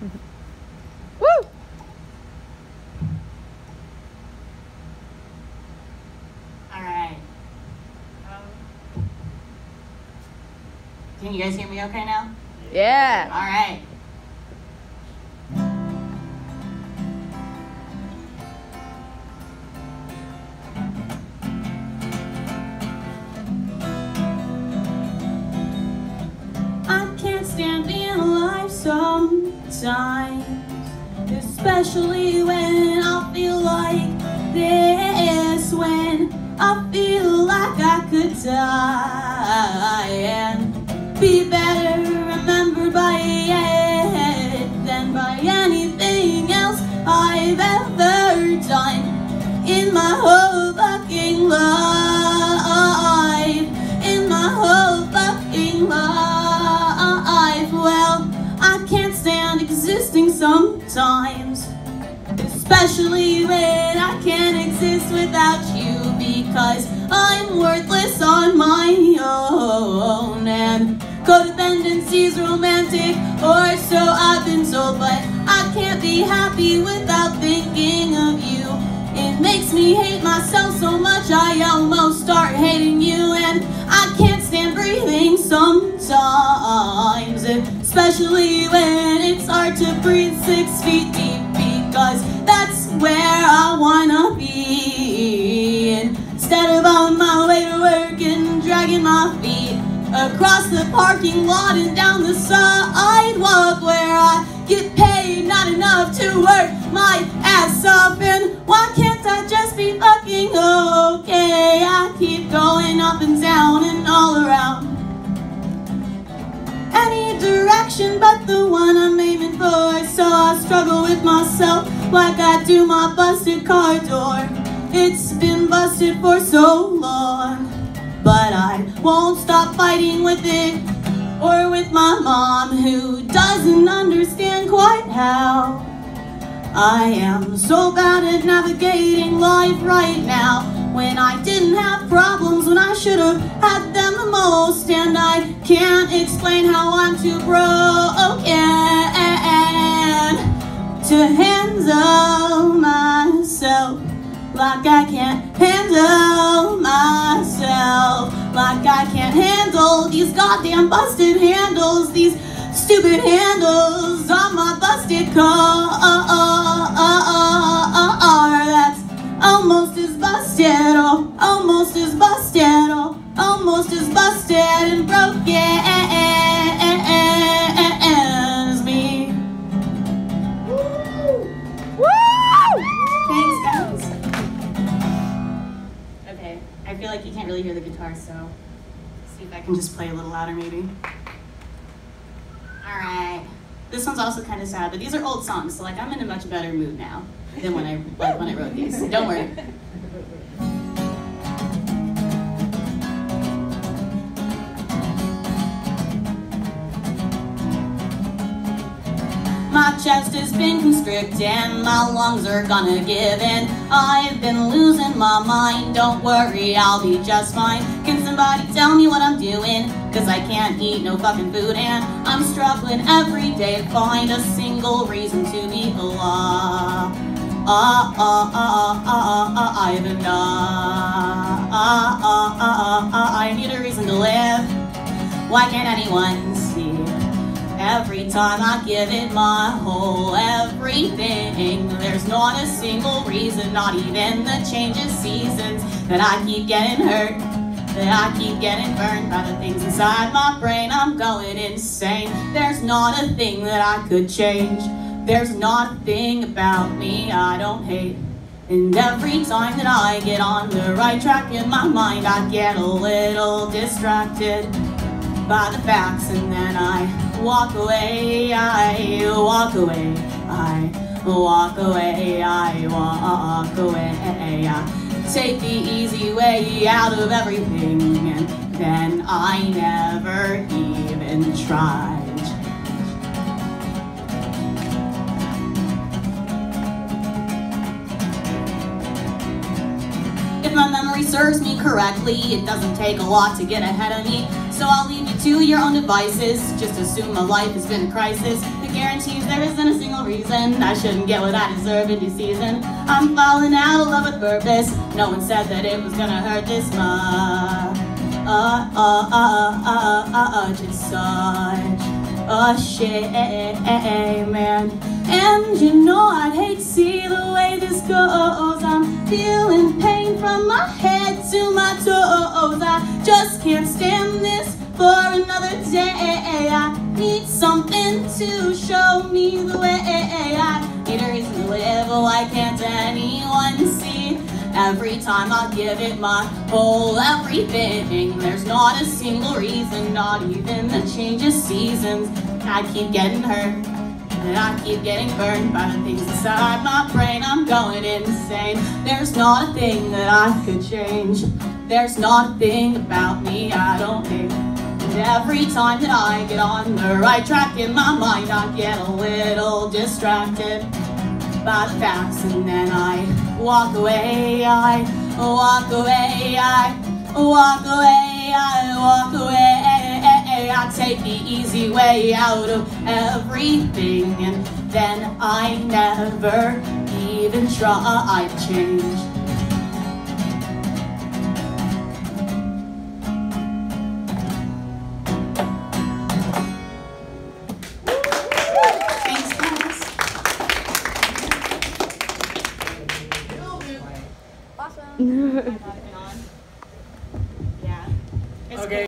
Woo! All right. Um, can you guys hear me okay now? Yeah. All right. Sometimes, especially when I feel like this, when I feel like I could die and be better remembered by it than by anything else I've ever done in my whole exist without you because I'm worthless on my own. And codependency's romantic, or so I've been told, but I can't be happy without thinking of you. It makes me hate myself so much I almost start hating you, and I can't stand breathing sometimes, especially when it's hard to breathe six feet deep because across the parking lot and down the sidewalk where I get paid not enough to work my ass off. And why can't I just be fucking okay? I keep going up and down and all around any direction but the one I'm aiming for. So I struggle with myself like I do my busted car door. It's been busted for so long, but I won't stop fighting with it or with my mom who doesn't understand quite how. I am so bad at navigating life right now when I didn't have problems when I should have had them the most and I can't explain how I'm too broken to handle myself like I can't handle myself. Like I can't handle these goddamn busted handles. These stupid handles on my busted car. That's almost as busted oh almost as busted oh almost as busted and broken Okay, I feel like you can't really hear the guitar, so see if I can just play a little louder, maybe. All right. This one's also kind of sad, but these are old songs, so like I'm in a much better mood now than when I like when I wrote these. Don't worry. Chest has been constricting, my lungs are gonna give in. I've been losing my mind, don't worry, I'll be just fine. Can somebody tell me what I'm doing? Cause I can't eat no fucking food and I'm struggling every day to find a single reason to be alive. Ah, ah, ah, ah, ah, ah, I've enough. Ah, ah, ah, ah, ah, I need a reason to live. Why can't anyone? Every time I give it my whole everything, there's not a single reason, not even the change of seasons, that I keep getting hurt, that I keep getting burned by the things inside my brain. I'm going insane. There's not a thing that I could change. There's not a thing about me I don't hate. And every time that I get on the right track in my mind, I get a little distracted by the facts and then I walk away, I walk away, I walk away, I walk away. Take the easy way out of everything and then I never even tried. If my memory serves me correctly, it doesn't take a lot to get ahead of me. So I'll leave you to your own devices. Just assume my life has been a crisis. It guarantees there isn't a single reason I shouldn't get what I deserve in this season. I'm falling out of love with purpose. No one said that it was gonna hurt this much. uh, uh, uh, uh, uh, uh, just such a shame, man. And you know I'd hate to see the way this goes. I'm feeling pain from my head to my toes. I just can't stand for another day. I need something to show me the way. I need a reason to live. Why can't anyone see? Every time I give it my whole everything There's not a single reason, not even the change of seasons I keep getting hurt and I keep getting burned by the things inside my brain I'm going insane There's not a thing that I could change There's not a thing about me I don't hate And every time that I get on the right track in my mind I get a little distracted by the facts and then I walk away, I walk away, I walk away, I walk away. I take the easy way out of everything and then I never even try to change.